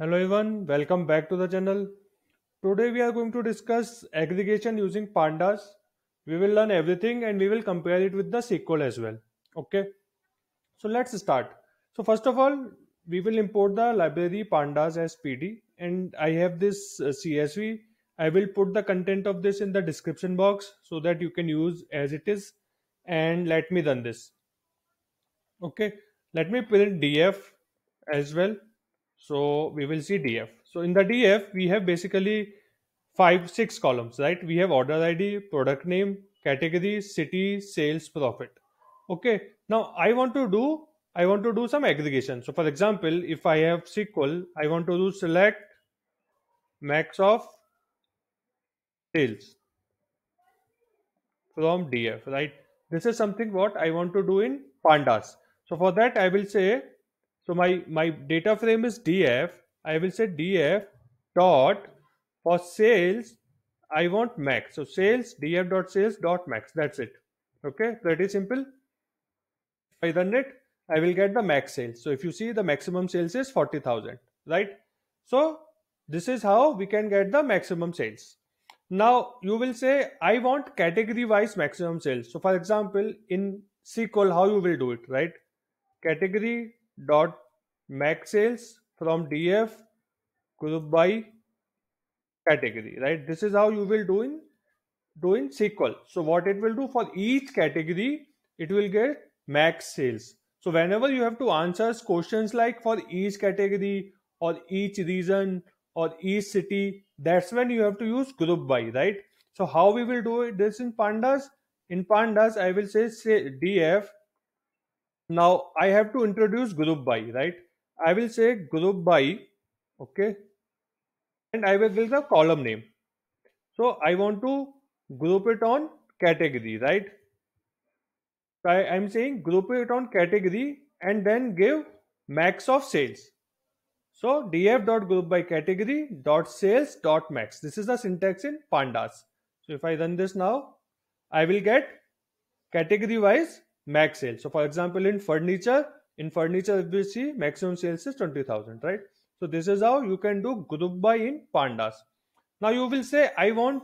Hello everyone, welcome back to the channel. Today we are going to discuss aggregation using pandas. We will learn everything and we will compare it with the SQL as well. Okay, so let's start. So first of all, we will import the library pandas as PD and I have this uh, CSV. I will put the content of this in the description box so that you can use as it is and let me run this. Okay, let me print df as well so we will see df so in the df we have basically five six columns right? We have order id product name category city sales profit. Okay. Now i want to do i want to do some aggregation. So for example if i have sql i want to do select max of sales from df right? This is something what i want to do in pandas. So for that i will say so my, my data frame is df. I will say df dot for sales. I want max. So sales df dot sales dot max. That's it. Okay, pretty simple. If I run it, I will get the max sales. So if you see the maximum sales is 40,000, right? So this is how we can get the maximum sales. Now you will say, I want category wise maximum sales. So for example, in SQL, how you will do it, right? Category dot max sales from df group by category right? This is how you will do in do in sql so what it will do for each category it will get max sales. So whenever you have to answer questions like for each category or each region or each city that's when you have to use group by right? So how we will do it? This in pandas in pandas i will say, say df now I have to introduce group by, right? I will say group by, okay, and I will give the column name. So I want to group it on category, right? So I am saying group it on category and then give max of sales. So df dot group by category dot sales dot max. This is the syntax in pandas. So if I run this now, I will get category wise max sales. So for example, in furniture, in furniture, if we see maximum sales is 20,000, right? So this is how you can do group by in pandas. Now you will say, I want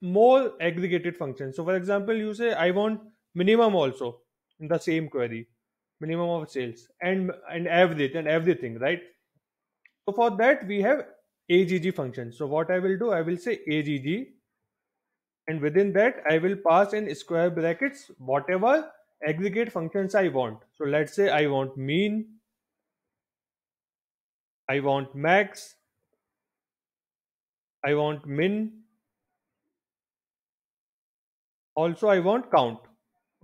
more aggregated functions. So for example, you say, I want minimum also in the same query, minimum of sales and, and average and everything, right? So for that, we have AGG function. So what I will do, I will say AGG and within that, I will pass in square brackets whatever aggregate functions I want. So let's say I want mean, I want max, I want min, also I want count.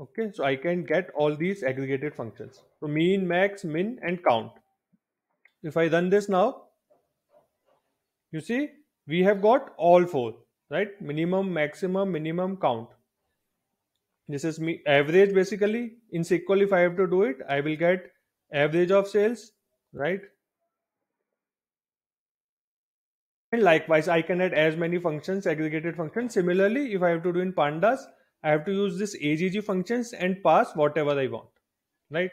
Okay, so I can get all these aggregated functions. So mean, max, min and count. If I run this now, you see we have got all four, right? Minimum, maximum, minimum, count this is me average basically. In SQL if I have to do it I will get average of sales right? And likewise I can add as many functions aggregated functions. Similarly if I have to do in pandas I have to use this AGG functions and pass whatever I want right?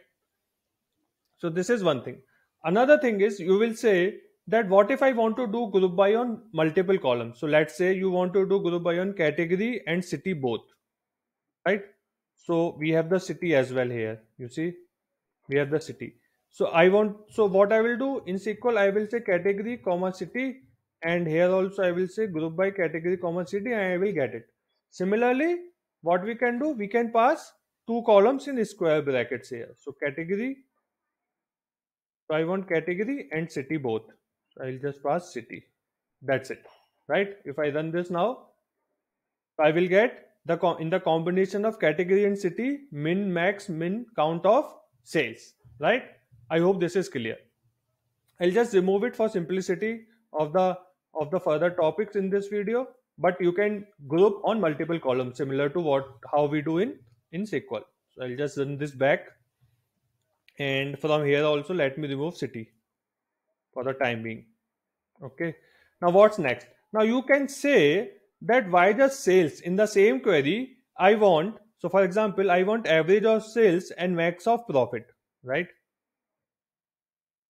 So this is one thing. Another thing is you will say that what if I want to do group by on multiple columns? So let's say you want to do group by on category and city both right? So we have the city as well here you see. We have the city. So i want so what i will do in sql i will say category comma city and here also i will say group by category comma city and i will get it. Similarly what we can do we can pass two columns in square brackets here. So category so i want category and city both. So i'll just pass city. That's it. Right? If i run this now i will get the in the combination of category and city min max min count of sales right? I hope this is clear. I'll just remove it for simplicity of the of the further topics in this video but you can group on multiple columns similar to what how we do in in sql so i'll just run this back. And from here also let me remove city for the time being. Okay. Now what's next? Now you can say that why just sales in the same query I want so for example I want average of sales and max of profit right?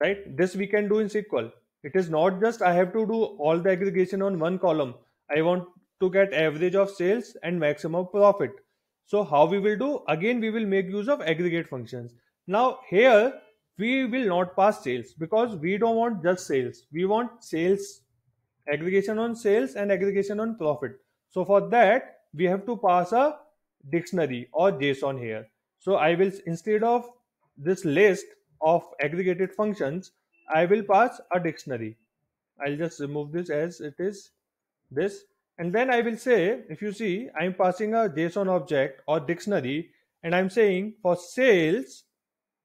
Right? This we can do in SQL it is not just i have to do all the aggregation on one column. I want to get average of sales and maximum profit. So how we will do? Again we will make use of aggregate functions. Now here we will not pass sales because we don't want just sales. We want sales aggregation on sales and aggregation on profit. So for that we have to pass a dictionary or json here. So i will instead of this list of aggregated functions i will pass a dictionary. I'll just remove this as it is this. And then i will say if you see i'm passing a json object or dictionary and i'm saying for sales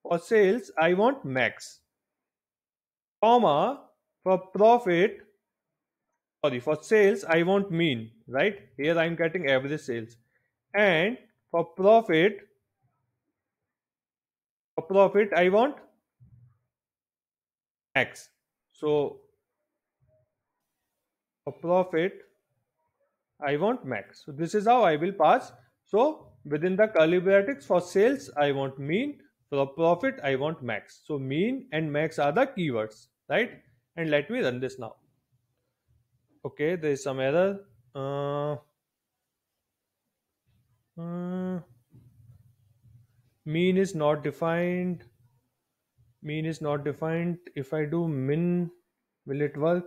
for sales i want max comma for profit sorry for sales i want mean right? Here i'm getting average sales. And for profit for profit i want max. So for profit i want max. So this is how i will pass. So within the curly brackets for sales i want mean. For profit i want max. So mean and max are the keywords right? And let me run this now okay there is some error uh, uh, mean is not defined. Mean is not defined. If i do min will it work?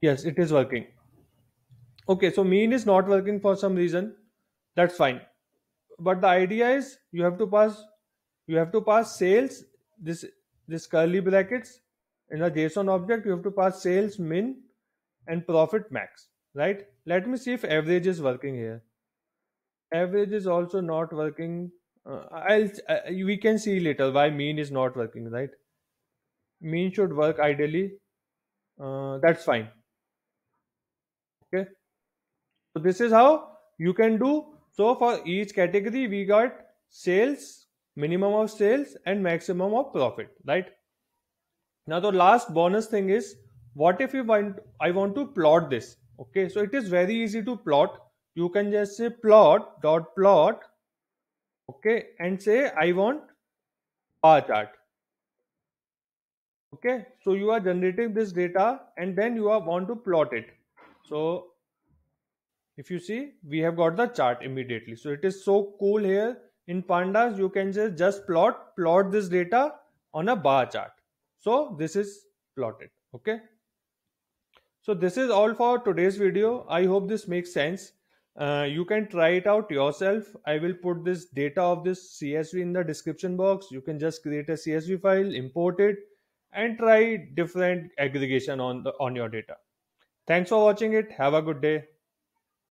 Yes it is working. Okay so mean is not working for some reason. That's fine. But the idea is you have to pass you have to pass sales this this curly brackets. In a json object you have to pass sales min and profit max right? Let me see if average is working here. Average is also not working. Uh, i'll uh, we can see later why mean is not working right? Mean should work ideally. Uh, that's fine. Okay. So this is how you can do. So for each category we got sales minimum of sales and maximum of profit right? Now the last bonus thing is what if you want i want to plot this? Okay so it is very easy to plot. You can just say plot dot plot okay and say i want bar chart. Okay so you are generating this data and then you are want to plot it. So if you see we have got the chart immediately. So it is so cool here. In pandas you can just just plot plot this data on a bar chart. So this is plotted okay so this is all for today's video. I hope this makes sense. Uh, you can try it out yourself. I will put this data of this csv in the description box. You can just create a csv file import it and try different aggregation on the on your data. Thanks for watching it. Have a good day